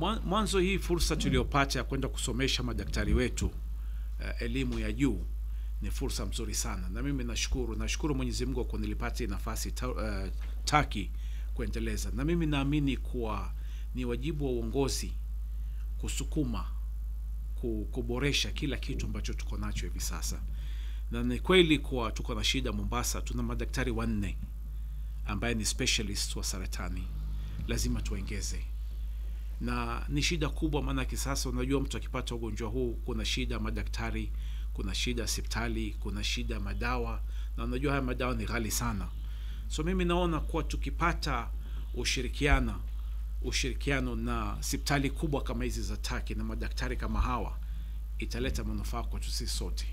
mwa- mwanzo hii fursa tuliyopata ya kwenda kusomesha madaktari wetu uh, elimu ya juu ni fursa mzuri sana, na mimi nashukuru nashukuru Mwenyezi Mungu kwa kunilipata nafasi ta, uh, Taki kuendeleza, na mimi naamini kuwa ni wajibu wa uongozi kusukuma kuboresha kila kitu ambacho tuko nacho hivi sasa, na ni kweli kuwa tuko na shida Mombasa. Tuna madaktari wanne ambaye ni specialist wa saratani, lazima tuongeze na ni shida kubwa, maanake sasa unajua mtu akipata ugonjwa huu kuna shida madaktari, kuna shida hospitali, kuna shida madawa, na unajua haya madawa ni ghali sana. So mimi naona kuwa tukipata ushirikiana ushirikiano na hospitali kubwa kama hizi za Taki na madaktari kama hawa italeta manufaa kwetu sisi sote.